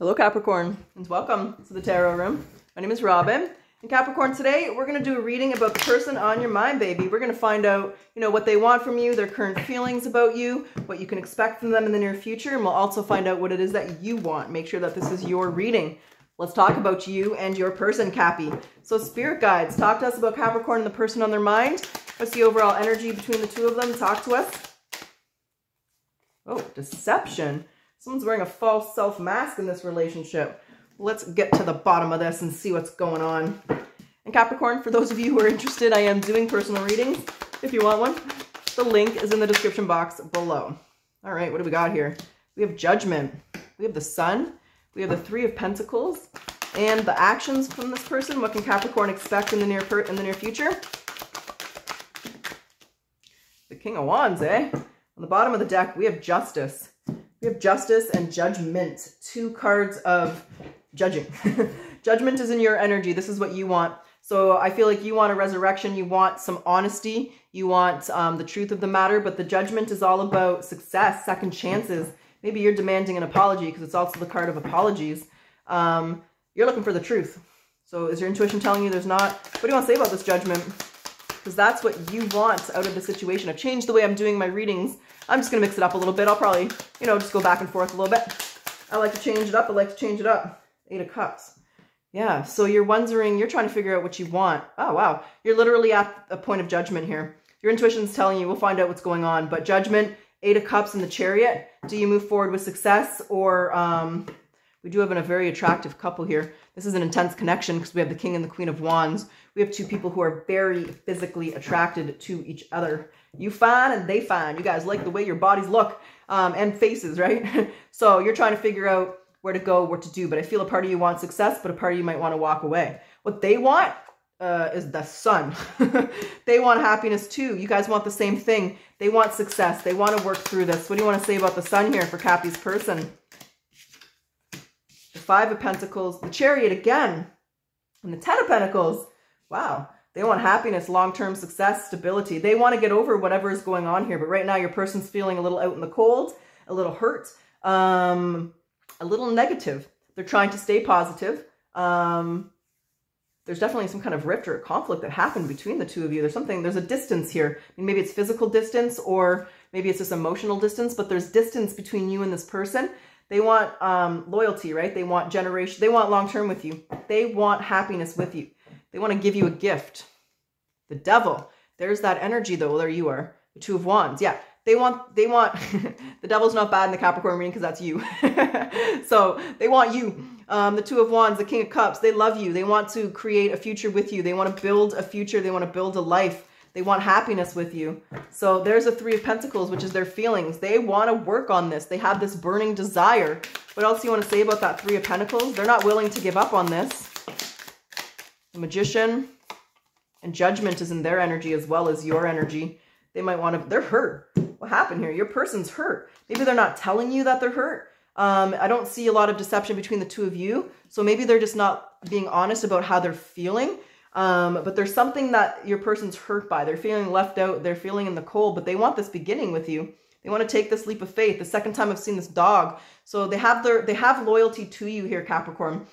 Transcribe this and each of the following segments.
Hello Capricorn and welcome to the Tarot Room. My name is Robyn. And Capricorn, today we're going to do a reading about the person on your mind, baby. We're going to find out, you know, what they want from you, their current feelings about you, what you can expect from them in the near future, and we'll also find out what it is that you want. Make sure that this is your reading. Let's talk about you and your person, Cappy. So spirit guides, talk to us about Capricorn and the person on their mind. What's the overall energy between the two of them? Talk to us. Oh, deception. Someone's wearing a false self mask in this relationship. Let's get to the bottom of this and see what's going on. And Capricorn, for those of you who are interested, I am doing personal readings if you want one. The link is in the description box below. All right, what do we got here? We have Judgment. We have the Sun. We have the Three of Pentacles. And the actions from this person. What can Capricorn expect in the near in the near future? The King of Wands, eh? On the bottom of the deck, we have Justice. We have justice and judgment, two cards of judging. judgment is in your energy. This is what you want. So I feel like you want a resurrection. You want some honesty. You want um, the truth of the matter. But the judgment is all about success, second chances. Maybe you're demanding an apology because it's also the card of apologies. Um, you're looking for the truth. So is your intuition telling you there's not? What do you want to say about this judgment? Because that's what you want out of the situation. I've changed the way I'm doing my readings I'm just going to mix it up a little bit. I'll probably, you know, just go back and forth a little bit. I like to change it up. I like to change it up. Eight of Cups. Yeah, so you're wondering, you're trying to figure out what you want. Oh, wow. You're literally at a point of judgment here. Your intuition's telling you, we'll find out what's going on. But judgment, Eight of Cups in the Chariot. Do you move forward with success or um, we do have a very attractive couple here. This is an intense connection because we have the King and the Queen of Wands. We have two people who are very physically attracted to each other. You fine and they fine. You guys like the way your bodies look um, and faces, right? so you're trying to figure out where to go, what to do. But I feel a part of you wants success, but a part of you might want to walk away. What they want uh, is the sun. they want happiness too. You guys want the same thing. They want success. They want to work through this. What do you want to say about the sun here for Cappy's person? The Five of Pentacles, the Chariot again, and the Ten of Pentacles. Wow. They want happiness, long-term success, stability. They want to get over whatever is going on here. But right now, your person's feeling a little out in the cold, a little hurt, um, a little negative. They're trying to stay positive. Um, there's definitely some kind of rift or conflict that happened between the two of you. There's something, there's a distance here. I mean, maybe it's physical distance or maybe it's just emotional distance, but there's distance between you and this person. They want um, loyalty, right? They want generation. They want long-term with you. They want happiness with you. They want to give you a gift. The devil. There's that energy though. There you are. The two of wands. Yeah. They want, they want, the devil's not bad in the Capricorn reading because that's you. so they want you. Um, the two of wands, the king of cups, they love you. They want to create a future with you. They want to build a future. They want to build a life. They want happiness with you. So there's a three of pentacles, which is their feelings. They want to work on this. They have this burning desire. What else do you want to say about that three of pentacles? They're not willing to give up on this the magician and judgment is in their energy as well as your energy. They might want to, they're hurt. What happened here? Your person's hurt. Maybe they're not telling you that they're hurt. Um, I don't see a lot of deception between the two of you. So maybe they're just not being honest about how they're feeling. Um, but there's something that your person's hurt by. They're feeling left out. They're feeling in the cold, but they want this beginning with you. They want to take this leap of faith. The second time I've seen this dog. So they have their, they have loyalty to you here, Capricorn.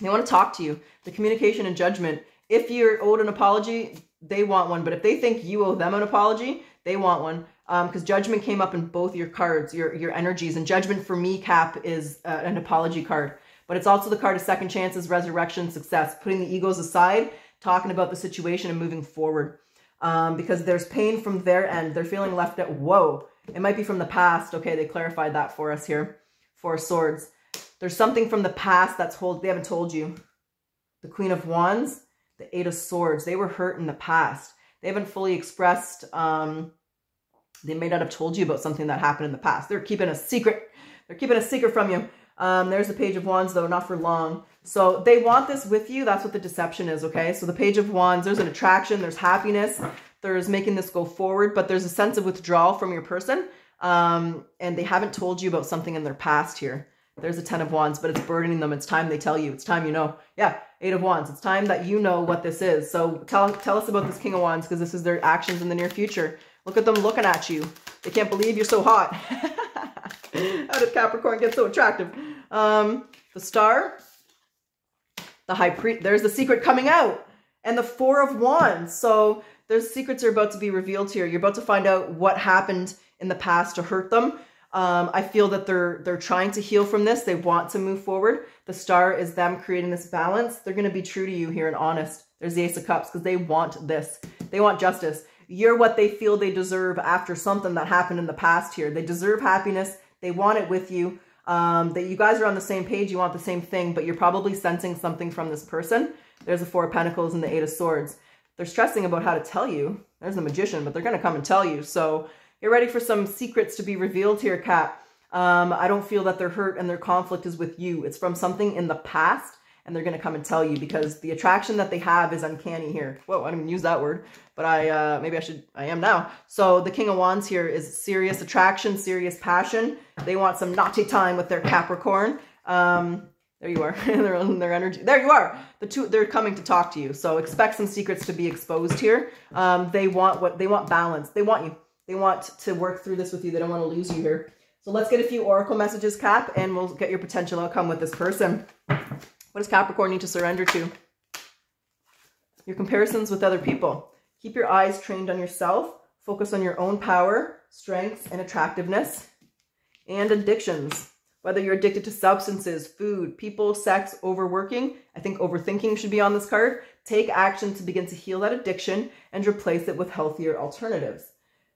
They want to talk to you. The communication and judgment. If you're owed an apology, they want one. But if they think you owe them an apology, they want one. Because um, judgment came up in both your cards, your, your energies. And judgment for me, Cap, is uh, an apology card. But it's also the card of second chances, resurrection, success. Putting the egos aside, talking about the situation and moving forward. Um, because there's pain from their end. They're feeling left out. Whoa. It might be from the past. Okay, they clarified that for us here. Four Swords. There's something from the past that's hold. They haven't told you. The Queen of Wands, the Eight of Swords. They were hurt in the past. They haven't fully expressed. Um, they may not have told you about something that happened in the past. They're keeping a secret. They're keeping a secret from you. Um, there's the Page of Wands, though, not for long. So they want this with you. That's what the deception is, okay? So the Page of Wands, there's an attraction. There's happiness. There's making this go forward, but there's a sense of withdrawal from your person. Um, and they haven't told you about something in their past here. There's a Ten of Wands, but it's burdening them. It's time they tell you. It's time you know. Yeah, Eight of Wands. It's time that you know what this is. So tell, tell us about this King of Wands because this is their actions in the near future. Look at them looking at you. They can't believe you're so hot. How did Capricorn get so attractive? Um, the star, the high priest, there's the secret coming out, and the four of wands. So those secrets are about to be revealed here. You're about to find out what happened in the past to hurt them. Um, I feel that they're they're trying to heal from this. They want to move forward. The star is them creating this balance. They're going to be true to you here and honest. There's the Ace of Cups because they want this. They want justice. You're what they feel they deserve after something that happened in the past here. They deserve happiness. They want it with you. Um, that you guys are on the same page. You want the same thing, but you're probably sensing something from this person. There's the Four of Pentacles and the Eight of Swords. They're stressing about how to tell you. There's the Magician, but they're going to come and tell you. So you're ready for some secrets to be revealed here, Cat. Um, I don't feel that their hurt and their conflict is with you. It's from something in the past and they're going to come and tell you because the attraction that they have is uncanny here. Whoa, I didn't even use that word, but I, uh, maybe I should, I am now. So the King of Wands here is serious attraction, serious passion. They want some naughty time with their Capricorn. Um, there you are, their, their energy. There you are. The two, they're coming to talk to you. So expect some secrets to be exposed here. Um, they want what, they want balance. They want you. They want to work through this with you. They don't want to lose you here. So let's get a few oracle messages, Cap, and we'll get your potential outcome with this person. What does Capricorn need to surrender to? Your comparisons with other people. Keep your eyes trained on yourself. Focus on your own power, strengths, and attractiveness. And addictions. Whether you're addicted to substances, food, people, sex, overworking, I think overthinking should be on this card. Take action to begin to heal that addiction and replace it with healthier alternatives.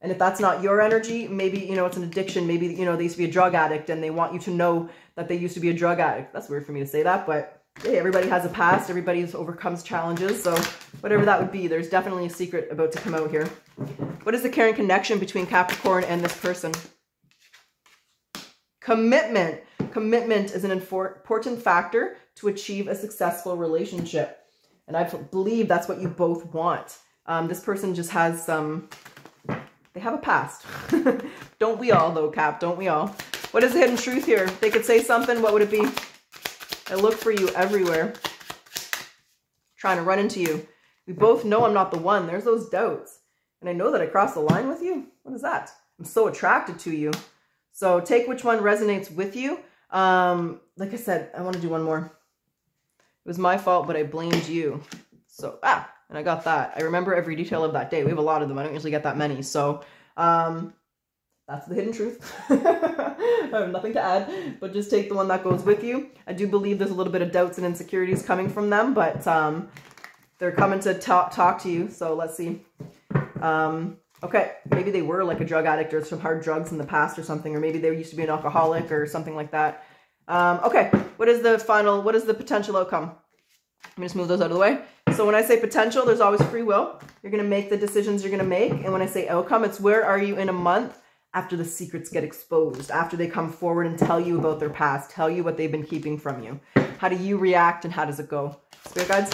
And if that's not your energy, maybe, you know, it's an addiction. Maybe, you know, they used to be a drug addict and they want you to know that they used to be a drug addict. That's weird for me to say that, but hey, everybody has a past. Everybody overcomes challenges. So whatever that would be, there's definitely a secret about to come out here. What is the caring connection between Capricorn and this person? Commitment. Commitment is an important factor to achieve a successful relationship. And I believe that's what you both want. Um, this person just has some they have a past. Don't we all, though, Cap? Don't we all? What is the hidden truth here? If they could say something, what would it be? I look for you everywhere. Trying to run into you. We both know I'm not the one. There's those doubts. And I know that I crossed the line with you. What is that? I'm so attracted to you. So take which one resonates with you. Um, like I said, I want to do one more. It was my fault, but I blamed you. So, ah, and I got that. I remember every detail of that day. We have a lot of them. I don't usually get that many. So um, that's the hidden truth. I have nothing to add, but just take the one that goes with you. I do believe there's a little bit of doubts and insecurities coming from them, but um, they're coming to talk, talk to you. So let's see. Um, okay, maybe they were like a drug addict or some hard drugs in the past or something, or maybe they used to be an alcoholic or something like that. Um, okay, what is the final, what is the potential outcome? Let me just move those out of the way. So when I say potential, there's always free will. You're going to make the decisions you're going to make. And when I say outcome, it's where are you in a month after the secrets get exposed, after they come forward and tell you about their past, tell you what they've been keeping from you. How do you react and how does it go? Spirit guides?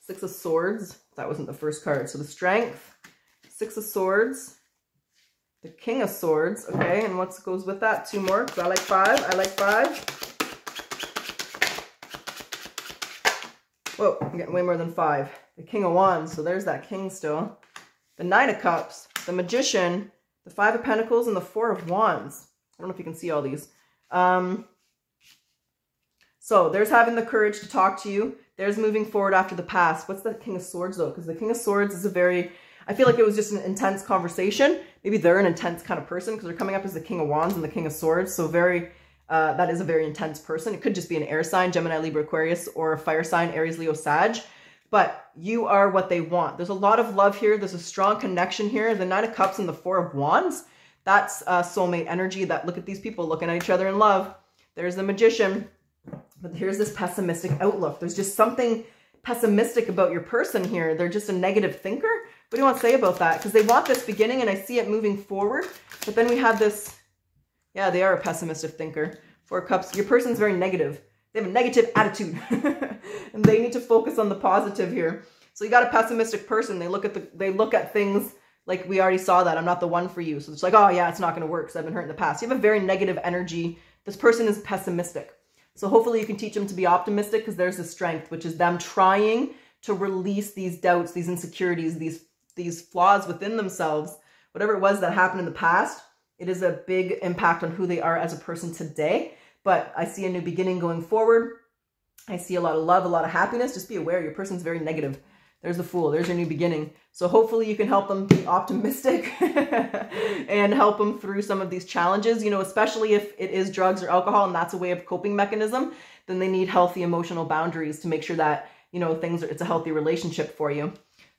Six of Swords. That wasn't the first card. So the Strength, Six of Swords, the King of Swords, okay, and what goes with that? Two more, because I like five. I like five. Whoa, I'm getting way more than five. The King of Wands, so there's that King still. The Nine of Cups, the Magician, the Five of Pentacles, and the Four of Wands. I don't know if you can see all these. Um, so there's having the courage to talk to you. There's moving forward after the past. What's the King of Swords, though? Because the King of Swords is a very I feel like it was just an intense conversation. Maybe they're an intense kind of person because they're coming up as the King of Wands and the King of Swords. So very, uh, that is a very intense person. It could just be an air sign, Gemini, Libra, Aquarius, or a fire sign, Aries, Leo, Sag. But you are what they want. There's a lot of love here. There's a strong connection here. The Nine of Cups and the Four of Wands. That's uh, soulmate energy that look at these people looking at each other in love. There's the Magician. But here's this pessimistic outlook. There's just something pessimistic about your person here. They're just a negative thinker. What do you want to say about that? Because they want this beginning and I see it moving forward. But then we have this, yeah, they are a pessimistic thinker. Four Cups, your person's very negative. They have a negative attitude. and they need to focus on the positive here. So you got a pessimistic person. They look at the they look at things like we already saw that. I'm not the one for you. So it's like, oh yeah, it's not going to work because I've been hurt in the past. You have a very negative energy. This person is pessimistic. So hopefully you can teach them to be optimistic because there's the strength, which is them trying to release these doubts, these insecurities, these these flaws within themselves, whatever it was that happened in the past, it is a big impact on who they are as a person today. But I see a new beginning going forward. I see a lot of love, a lot of happiness. Just be aware your person's very negative. There's the fool. There's your new beginning. So hopefully you can help them be optimistic and help them through some of these challenges, you know, especially if it is drugs or alcohol and that's a way of coping mechanism, then they need healthy emotional boundaries to make sure that, you know, things are, it's a healthy relationship for you.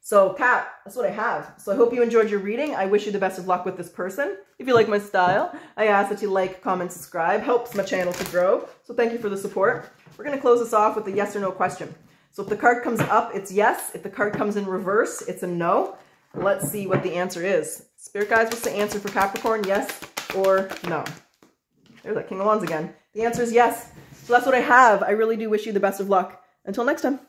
So Kat, that's what I have. So I hope you enjoyed your reading. I wish you the best of luck with this person. If you like my style, I ask that you like, comment, subscribe. Helps my channel to grow. So thank you for the support. We're going to close this off with a yes or no question. So if the card comes up, it's yes. If the card comes in reverse, it's a no. Let's see what the answer is. Spirit guys, what's the answer for Capricorn? Yes or no? There's that King of Wands again. The answer is yes. So that's what I have. I really do wish you the best of luck. Until next time.